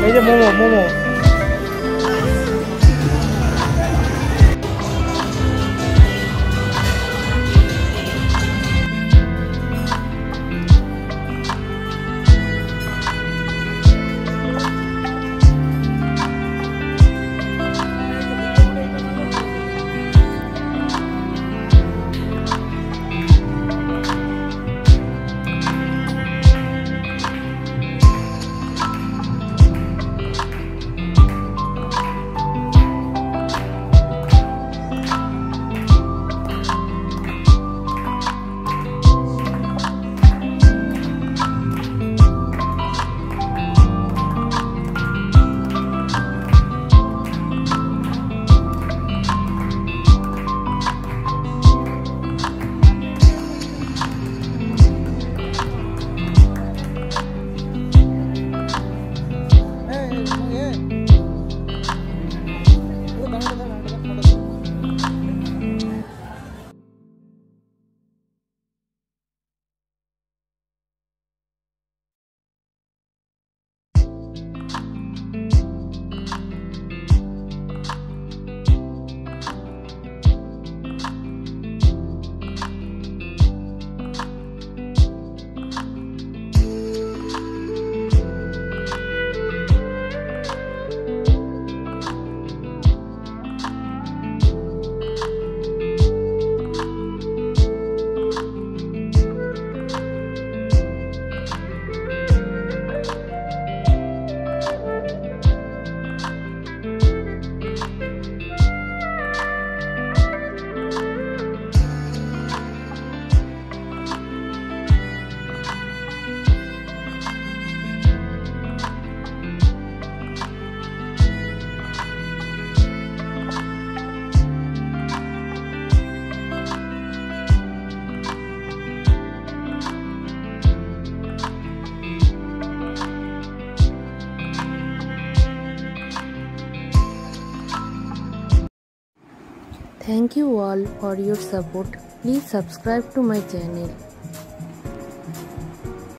没事，摸摸摸摸。Thank you all for your support. Please subscribe to my channel.